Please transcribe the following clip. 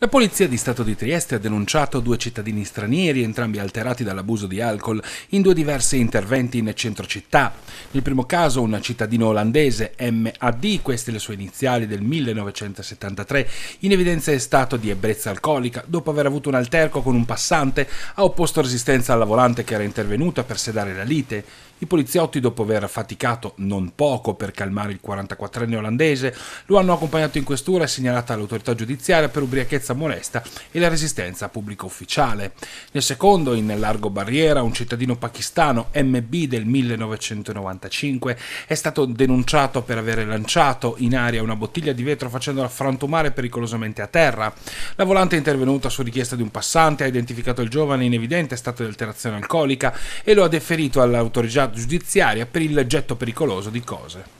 La Polizia di Stato di Trieste ha denunciato due cittadini stranieri, entrambi alterati dall'abuso di alcol, in due diversi interventi in centro città. Nel primo caso un cittadino olandese, MAD, queste le sue iniziali del 1973, in evidenza stato di ebbrezza alcolica, dopo aver avuto un alterco con un passante, ha opposto resistenza alla volante che era intervenuta per sedare la lite. I poliziotti, dopo aver faticato non poco per calmare il 44enne olandese, lo hanno accompagnato in questura e segnalato all'autorità giudiziaria per ubriachezza molesta e la resistenza pubblico ufficiale. Nel secondo, in largo barriera, un cittadino pakistano, MB del 1995, è stato denunciato per aver lanciato in aria una bottiglia di vetro facendola frantumare pericolosamente a terra. La volante è intervenuta su richiesta di un passante, ha identificato il giovane in evidente stato di alterazione alcolica e lo ha deferito all'autorità giudiziaria per il getto pericoloso di cose.